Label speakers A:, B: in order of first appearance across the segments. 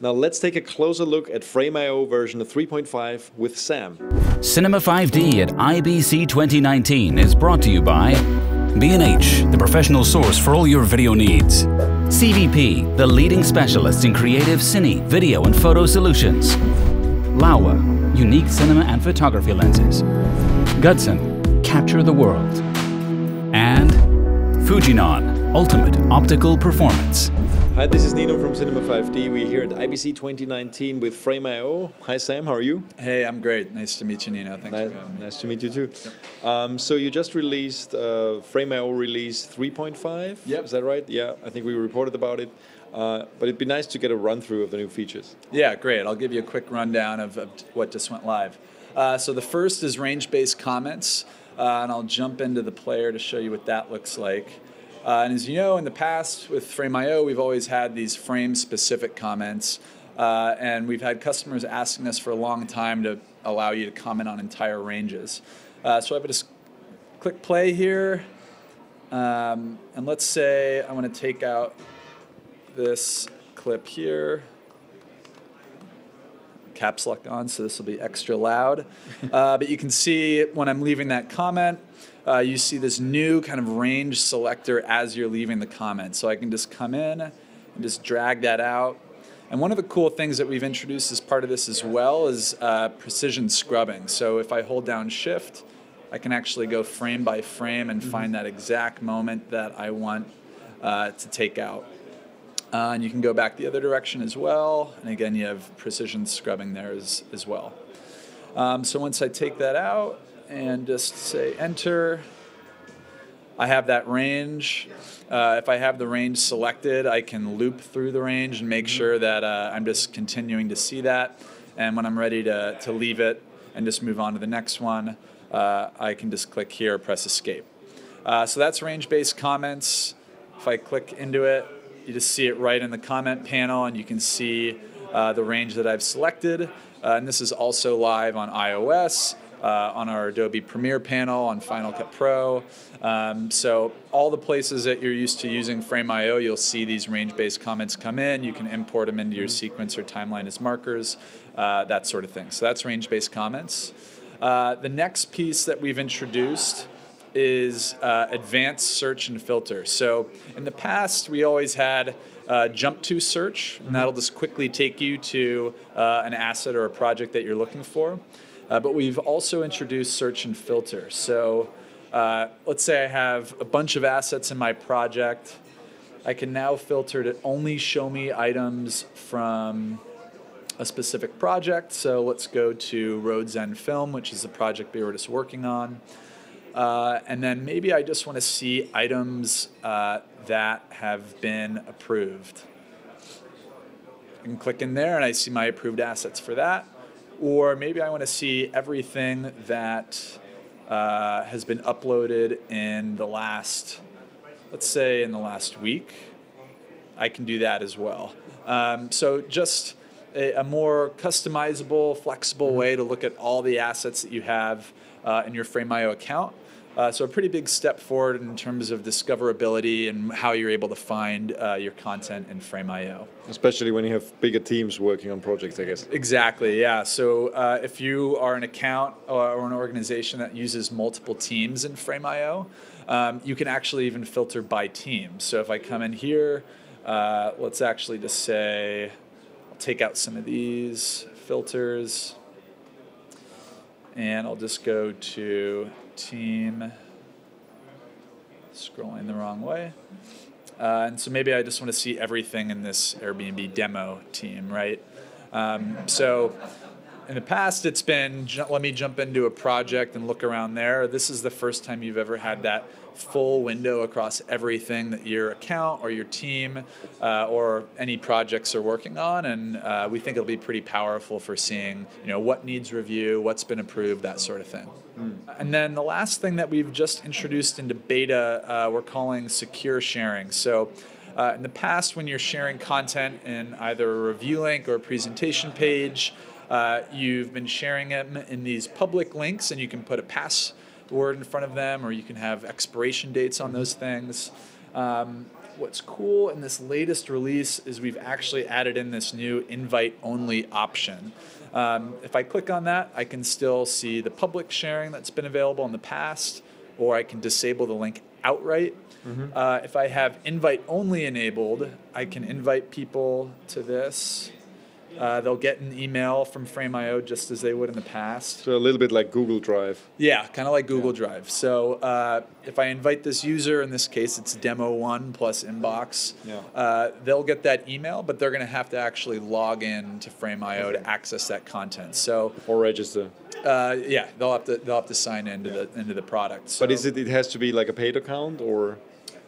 A: Now let's take a closer look at Frame.io version 3.5 with Sam.
B: Cinema 5D at IBC 2019 is brought to you by B&H, the professional source for all your video needs. CVP, the leading specialist in creative cine, video and photo solutions. Laowa, unique cinema and photography lenses. Goodson, capture the world. And Fujinon, ultimate optical performance.
A: Hi, this is Nino from Cinema 5D. We're here at IBC 2019 with Frame.io. Hi, Sam. How are you?
C: Hey, I'm great. Nice to meet you, Nino. Thanks
A: nice,
C: for having me.
A: Nice to meet you too. Um, so you just released uh, Frame.io release 3.5.
C: Yep.
A: Is that right? Yeah, I think we reported about it. Uh, but it'd be nice to get a run through of the new features.
C: Yeah, great. I'll give you a quick rundown of, of what just went live. Uh, so the first is range-based comments, uh, and I'll jump into the player to show you what that looks like. Uh, and as you know, in the past with Frame.io, we've always had these frame-specific comments, uh, and we've had customers asking us for a long time to allow you to comment on entire ranges. Uh, so I would just click play here, um, and let's say I want to take out this clip here. Caps lock on, so this will be extra loud. Uh, but you can see when I'm leaving that comment, uh, you see this new kind of range selector as you're leaving the comment. So I can just come in and just drag that out. And one of the cool things that we've introduced as part of this as well is uh, precision scrubbing. So if I hold down shift, I can actually go frame by frame and find that exact moment that I want uh, to take out. Uh, and you can go back the other direction as well. And again, you have precision scrubbing there as, as well. Um, so once I take that out and just say enter, I have that range. Uh, if I have the range selected, I can loop through the range and make sure that uh, I'm just continuing to see that. And when I'm ready to, to leave it and just move on to the next one, uh, I can just click here, press escape. Uh, so that's range-based comments. If I click into it, you just see it right in the comment panel, and you can see uh, the range that I've selected. Uh, and this is also live on iOS, uh, on our Adobe Premiere panel, on Final Cut Pro. Um, so all the places that you're used to using Frame.io, you'll see these range-based comments come in. You can import them into your sequence or timeline as markers, uh, that sort of thing. So that's range-based comments. Uh, the next piece that we've introduced is uh, advanced search and filter. So in the past, we always had uh, jump to search, and that'll just quickly take you to uh, an asset or a project that you're looking for. Uh, but we've also introduced search and filter. So uh, let's say I have a bunch of assets in my project. I can now filter to only show me items from a specific project. So let's go to Roads End Film, which is the project we were just working on. Uh, and then maybe I just want to see items uh, that have been approved. I can click in there and I see my approved assets for that. Or maybe I want to see everything that uh, has been uploaded in the last, let's say in the last week. I can do that as well. Um, so just a, a, more customizable, flexible way to look at all the assets that you have uh, in your Frame.io account. Uh, so a pretty big step forward in terms of discoverability and how you're able to find uh, your content in Frame.io.
A: Especially when you have bigger teams working on projects, I guess.
C: Exactly, yeah. So uh, if you are an account or, an organization that uses multiple teams in Frame.io, um, you can actually even filter by team. So if I come in here, uh, let's actually just say, take out some of these filters and I'll just go to team, scrolling the wrong way. Uh, and so maybe I just want to see everything in this Airbnb demo team, right? Um, so in the past, it's been let me jump into a project and look around there. This is the first time you've ever had that full window across everything that your account or your team uh, or any projects are working on, and uh, we think it'll be pretty powerful for seeing you know what needs review, what's been approved, that sort of thing. Mm. And then the last thing that we've just introduced into beta, uh, we're calling secure sharing. So. Uh, in the past, when you're sharing content in either a review link or a presentation page, uh, you've been sharing them in these public links, and you can put a password in front of them, or you can have expiration dates on those things. Um, what's cool in this latest release is we've actually added in this new invite only option. Um, if I click on that, I can still see the public sharing that's been available in the past, or I can disable the link outright. Uh, if I have invite only enabled, I can invite people to this. Uh, they'll get an email from Frame.io just as they would in the past.
A: So a little bit like Google Drive.
C: Yeah, kind of like Google Drive. So uh, if I invite this user, in this case it's demo one plus inbox,
A: Yeah.
C: uh, they'll get that email, but they're going to have to actually log in to Frame.io to access that content. So
A: Or register.
C: uh, yeah, they'll have to they'll have to sign into the into the product. So
A: But is it? It has to be like a paid account, or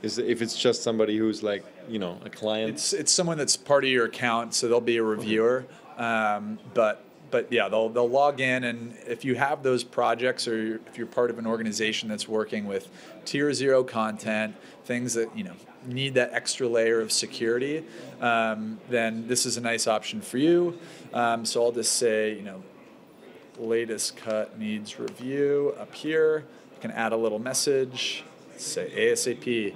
A: is it, if it's just somebody who's like you know a client?
C: It's it's someone that's part of your account, so they'll be a reviewer. Um, but but yeah, they'll they'll log in, and if you have those projects, or you're, if you're part of an organization that's working with tier zero content, things that you know need that extra layer of security, um, then this is a nice option for you. Um, so I'll just say you know latest cut needs review up here. I can add a little message, say ASAP,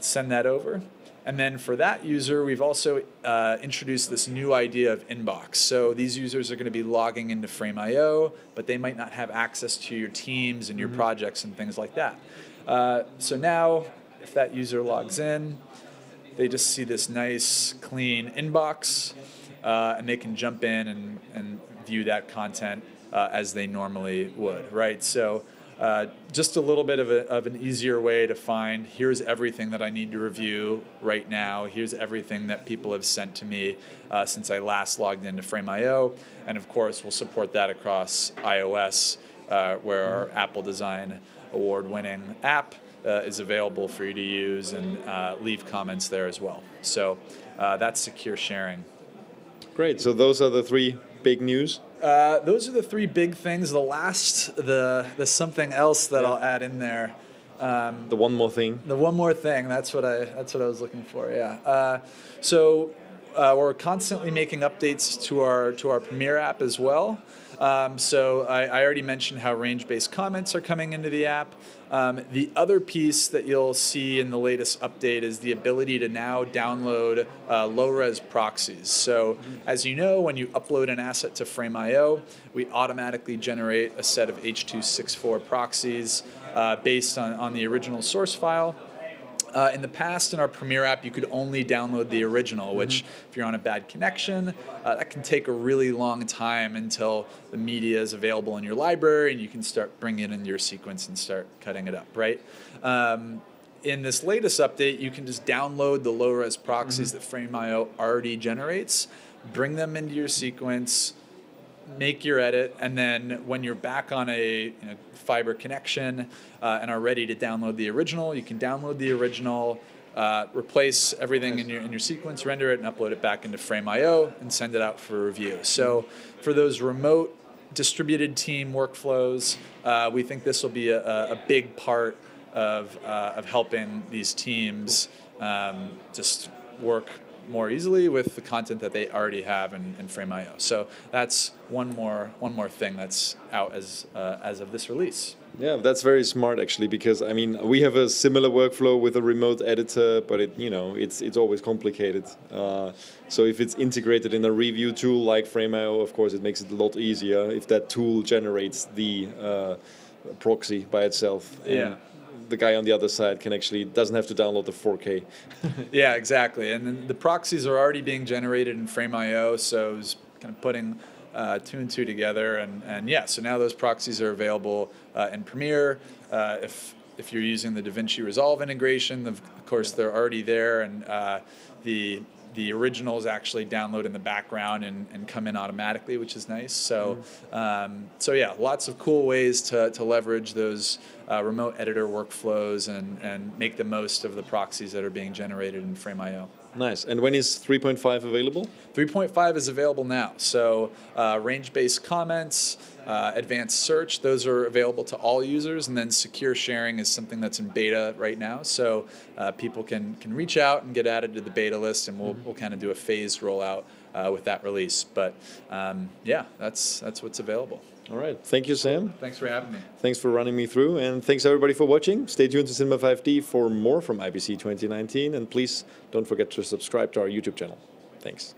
C: send that over. And then for that user, we've also uh, introduced this new idea of inbox. So these users are going to be logging into Frame.io, but they might not have access to your teams and your projects and things like that. Uh, so now, if that user logs in, they just see this nice, clean inbox, uh, and they can jump in and, and view that content uh, as they normally would, right? So, uh, just a little bit of, a, of an easier way to find here's everything that I need to review right now. Here's everything that people have sent to me uh, since I last logged into Frame.io. And of course, we'll support that across iOS, uh, where our Apple Design Award winning app uh, is available for you to use and uh, leave comments there as well. So that's secure sharing.
A: Great. So those are the three big news.
C: Uh, those are the three big things. The last, the the something else that I'll add in there.
A: The one more thing.
C: The one more thing. That's what I. That's what I was looking for. Yeah. Uh, so uh, we're constantly making updates to our to our Premiere app as well. Um, so I, I already mentioned how range-based comments are coming into the app. Um, the other piece that you'll see in the latest update is the ability to now download uh, low-res proxies. So as you know, when you upload an asset to Frame.io, we automatically generate a set of H.264 proxies uh, based on, on the original source file. Uh, in the past, in our Premiere app, you could only download the original, which, if you're on a bad connection, uh, that can take a really long time until the media is available in your library and you can start bringing it into your sequence and start cutting it up, right? Um, in this latest update, you can just download the low res proxies that Frame.io already generates, bring them into your sequence, make your edit, and then when you're back on a you know, fiber connection uh, and are ready to download the original, you can download the original, uh, replace everything in your in your sequence, render it, and upload it back into Frame.io and send it out for review. So for those remote distributed team workflows, uh, we think this will be a, a big part of uh, of helping these teams um, just work more easily with the content that they already have in, in Frame.io. So that's one more one more thing that's out as uh, as of this release.
A: Yeah, that's very smart actually because I mean we have a similar workflow with a remote editor, but it you know it's it's always complicated. Uh, so if it's integrated in a review tool like Frame.io, of course it makes it a lot easier if that tool generates the uh, proxy by itself.
C: Yeah.
A: The guy on the other side can actually doesn't have to download the 4K.
C: Yeah, exactly. And then the proxies are already being generated in Frame.io, so it's kind of putting uh, two and two together. And, and yeah, so now those proxies are available uh, in Premiere. Uh, if if you're using the DaVinci Resolve integration, of course they're already there, and uh, the the originals actually download in the background and, and come in automatically, which is nice. So, um, so yeah, lots of cool ways to, to leverage those uh, remote editor workflows and, and make the most of the proxies that are being generated in Frame.io.
A: Nice. And when is 3.5 available?
C: 3.5 is available now. So, uh, range based comments, uh, advanced search, those are available to all users. And then secure sharing is something that's in beta right now. So, uh, people can, can reach out and get added to the beta list, and we'll, we'll kind of do a phased rollout uh, with that release. But um, yeah, that's, that's what's available.
A: All right. Thank you, Sam.
C: Thanks for having me.
A: Thanks for running me through, and thanks everybody for watching. Stay tuned to Cinema 5D for more from IBC 2019, and please don't forget to subscribe to our YouTube channel. Thanks.